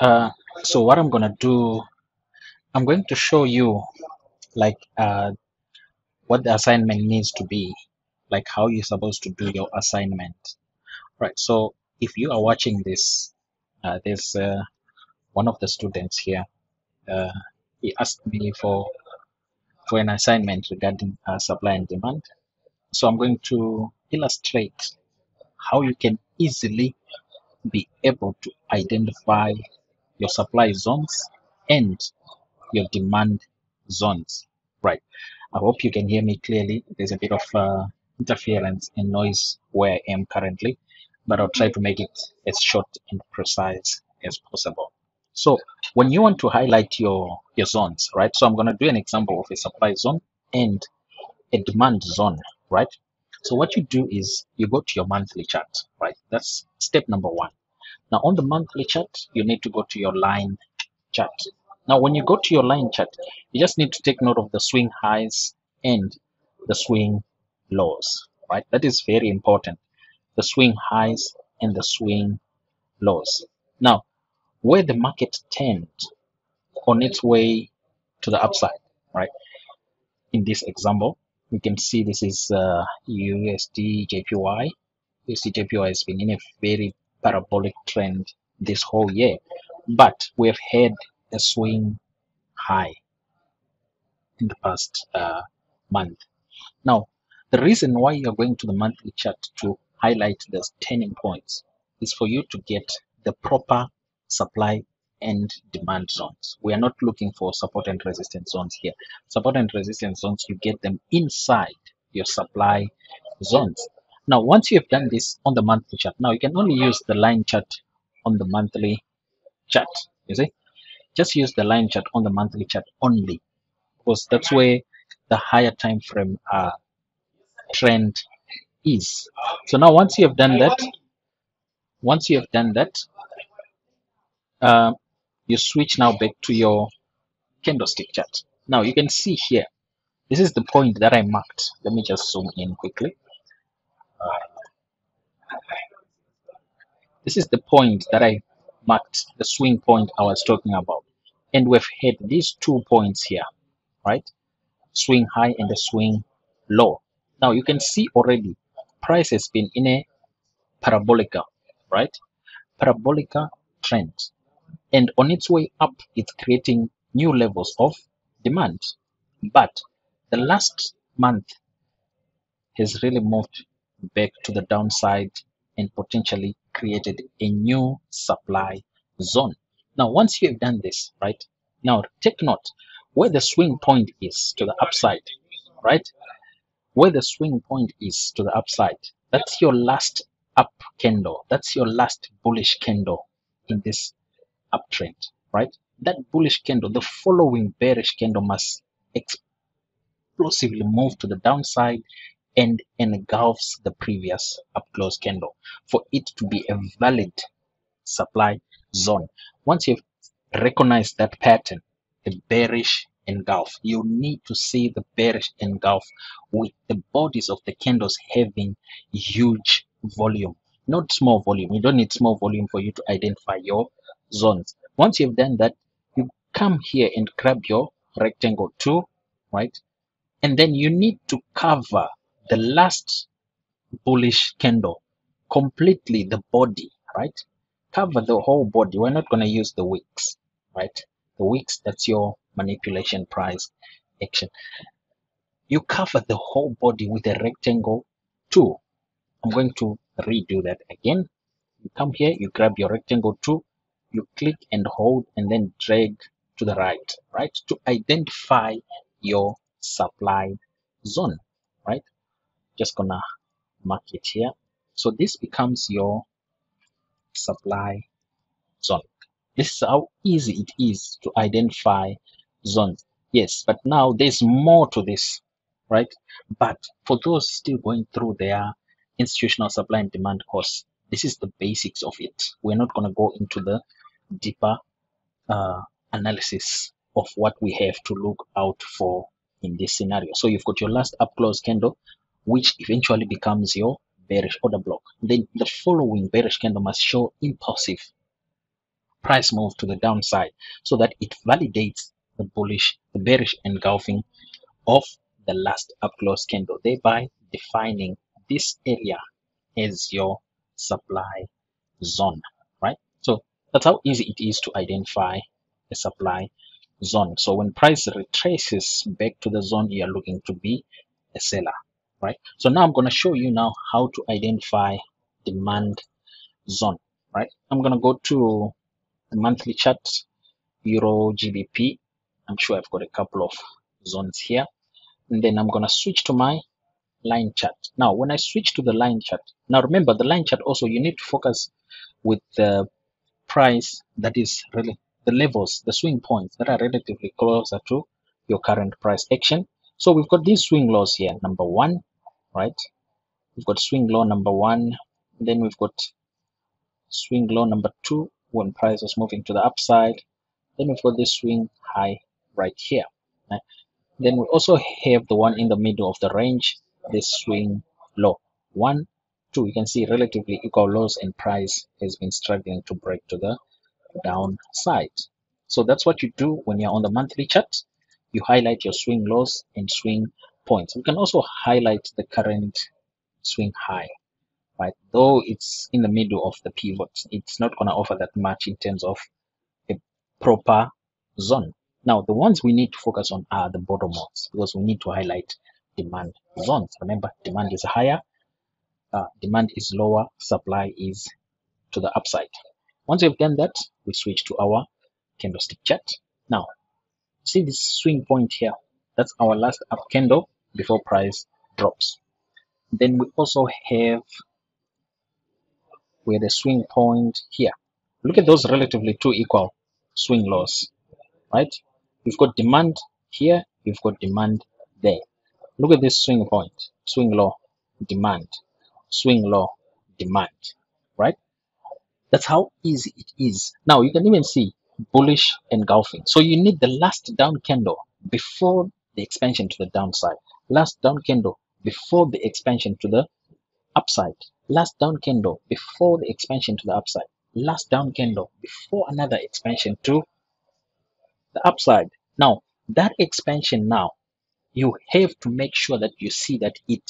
Uh, so what I'm gonna do, I'm going to show you like uh, what the assignment needs to be, like how you're supposed to do your assignment. Right. So if you are watching this, uh, there's uh, one of the students here. Uh, he asked me for for an assignment regarding uh, supply and demand. So I'm going to illustrate how you can easily be able to identify your supply zones and your demand zones. Right. I hope you can hear me clearly. There's a bit of uh, interference and noise where I am currently, but I'll try to make it as short and precise as possible. So when you want to highlight your, your zones, right? So I'm going to do an example of a supply zone and a demand zone, right? So what you do is you go to your monthly chart, right? That's step number one. Now on the monthly chart, you need to go to your line chart. Now when you go to your line chart, you just need to take note of the swing highs and the swing lows, right? That is very important. The swing highs and the swing lows. Now, where the market turned on its way to the upside, right? In this example, we can see this is uh, USD JPY. USD JPY has been in a very parabolic trend this whole year, but we have had a swing high in the past uh, month. Now, the reason why you're going to the monthly chart to highlight the turning points is for you to get the proper supply and demand zones. We are not looking for support and resistance zones here. Support and resistance zones, you get them inside your supply zones. Now, once you have done this on the monthly chart, now you can only use the line chart on the monthly chart. You see, just use the line chart on the monthly chart only, because that's where the higher time frame uh, trend is. So now, once you have done that, once you have done that, uh, you switch now back to your candlestick chart. Now you can see here, this is the point that I marked. Let me just zoom in quickly. This is the point that I marked, the swing point I was talking about. And we've had these two points here, right? Swing high and the swing low. Now you can see already price has been in a parabolica, right? Parabolica trend. And on its way up, it's creating new levels of demand. But the last month has really moved back to the downside and potentially created a new supply zone. Now, once you have done this, right, now take note where the swing point is to the upside, right? Where the swing point is to the upside, that's your last up candle. That's your last bullish candle in this uptrend, right? That bullish candle, the following bearish candle must explosively move to the downside and engulfs the previous up close candle for it to be a valid supply zone. Once you've recognized that pattern, the bearish engulf, you need to see the bearish engulf with the bodies of the candles having huge volume, not small volume. You don't need small volume for you to identify your zones. Once you've done that, you come here and grab your rectangle tool, right? And then you need to cover the last bullish candle completely the body, right? Cover the whole body. We're not going to use the wicks, right? The wicks, that's your manipulation price action. You cover the whole body with a rectangle tool. I'm going to redo that again. You come here, you grab your rectangle tool, you click and hold and then drag to the right, right? To identify your supply zone? Just gonna mark it here. So this becomes your supply zone. This is how easy it is to identify zones. Yes, but now there's more to this, right? But for those still going through their institutional supply and demand course, this is the basics of it. We're not going to go into the deeper uh, analysis of what we have to look out for in this scenario. So you've got your last up close candle, which eventually becomes your bearish order block. Then the following bearish candle must show impulsive price move to the downside so that it validates the bullish, the bearish engulfing of the last up close candle, thereby defining this area as your supply zone, right? So that's how easy it is to identify a supply zone. So when price retraces back to the zone, you are looking to be a seller, right? So now I'm going to show you now how to identify demand zone, right? I'm going to go to the monthly chart, Euro GBP. I'm sure I've got a couple of zones here. And then I'm going to switch to my line chart. Now, when I switch to the line chart, now remember the line chart also, you need to focus with the price that is really the levels, the swing points that are relatively closer to your current price action. So we've got these swing lows here. Number one, right? We've got swing low number one. Then we've got swing low number two when price was moving to the upside. Then we've got this swing high right here. Right? Then we also have the one in the middle of the range, this swing low. One, two, you can see relatively equal lows and price has been struggling to break to the downside. So that's what you do when you're on the monthly chart. You highlight your swing lows and swing points. You can also highlight the current swing high, right? Though it's in the middle of the pivot, it's not going to offer that much in terms of a proper zone. Now, the ones we need to focus on are the bottom ones because we need to highlight demand zones. Remember, demand is higher, uh, demand is lower, supply is to the upside. Once we've done that, we switch to our candlestick chart. Now, see this swing point here? That's our last up candle before price drops. Then we also have where the swing point here. Look at those relatively two equal swing lows, right? You've got demand here, you've got demand there. Look at this swing point, swing low, demand, swing low, demand, right? That's how easy it is. Now you can even see bullish engulfing. So you need the last down candle before the expansion to the downside. Last down candle before the expansion to the upside. Last down candle before the expansion to the upside. Last down candle before another expansion to the upside. Now that expansion now, you have to make sure that you see that it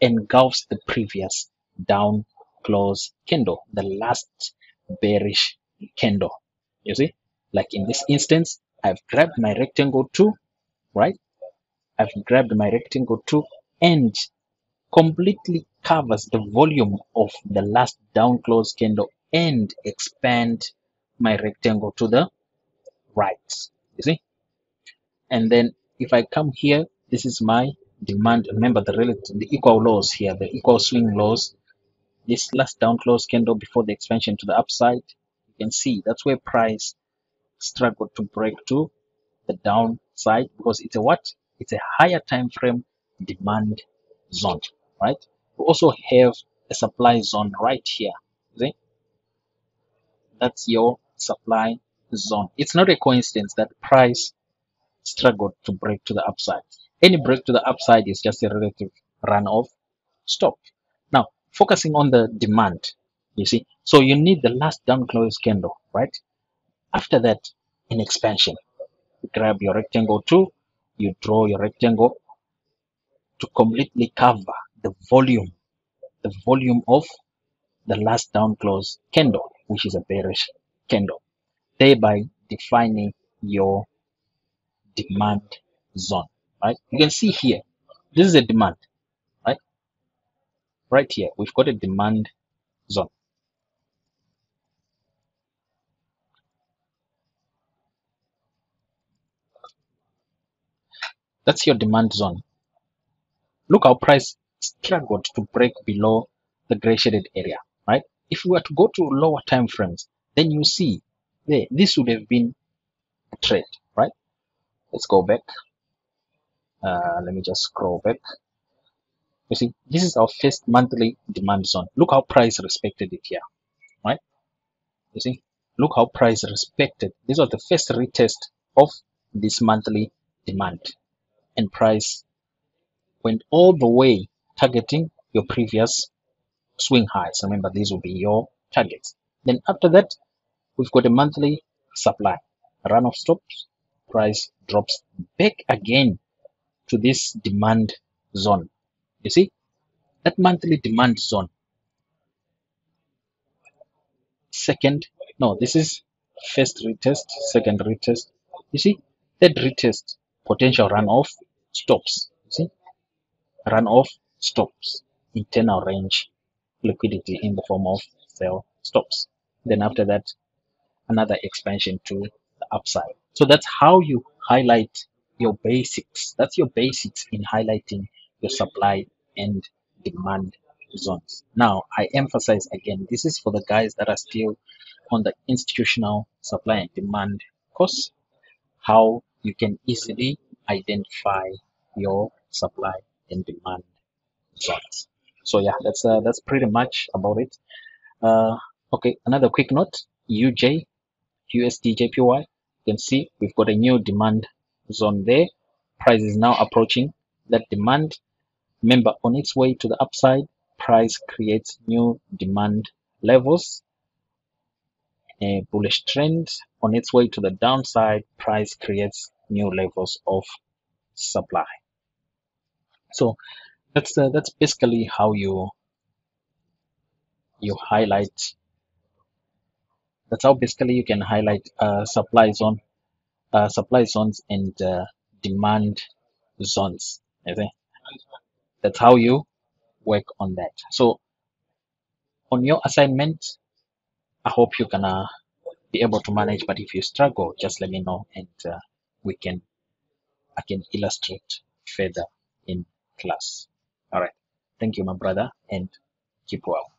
engulfs the previous down close candle, the last bearish candle. You see, like in this instance, I've grabbed my rectangle tool, right? I've grabbed my rectangle tool and completely covers the volume of the last down close candle and expand my rectangle to the right. You see? And then if I come here, this is my demand. Remember the relative, the equal lows here, the equal swing lows this last down close candle before the expansion to the upside you can see that's where price struggled to break to the downside because it's a what it's a higher time frame demand zone right? We also have a supply zone right here see? That's your supply zone. It's not a coincidence that price struggled to break to the upside. Any break to the upside is just a relative run off stop now focusing on the demand you see? So you need the last down close candle right? After that in expansion. Grab your rectangle tool you draw your rectangle to completely cover the volume the volume of the last down close candle which is a bearish candle thereby defining your demand zone right? You can see here this is a demand right? Right here we've got a demand zone that's your demand zone look how price struggled to break below the gray shaded area right if we were to go to lower time frames then you see there this would have been a trade right let's go back uh, let me just scroll back you see, this is our first monthly demand zone. Look how price respected it here, right? You see, look how price respected. This was the first retest of this monthly demand, and price went all the way targeting your previous swing highs. Remember, these will be your targets. Then after that, we've got a monthly supply run of stops price drops back again to this demand zone you see that monthly demand zone second no this is first retest second retest you see third retest potential runoff stops see? Runoff stops. Internal range liquidity in the form of sell stops. Then after that another expansion to the upside. So that's how you highlight your basics. That's your basics in highlighting your supply and demand zones. Now i emphasize again this is for the guys that are still on the institutional supply and demand course. How you can easily identify your supply and demand zones. So yeah that's uh, that's pretty much about it. Uh, okay another quick note. Uj usd jpy you can see we've got a new demand zone there. Price is now approaching that demand. Remember on its way to the upside price creates new demand levels. A bullish trend. On its way to the downside price creates new levels of supply so that's uh, that's basically how you you highlight that's how basically you can highlight uh, supply zone uh, supply zones and uh, demand zones okay? That's how you work on that. So on your assignment i hope you're gonna be able to manage but if you struggle just let me know and uh, we can i can illustrate further in class. All right. Thank you my brother and keep well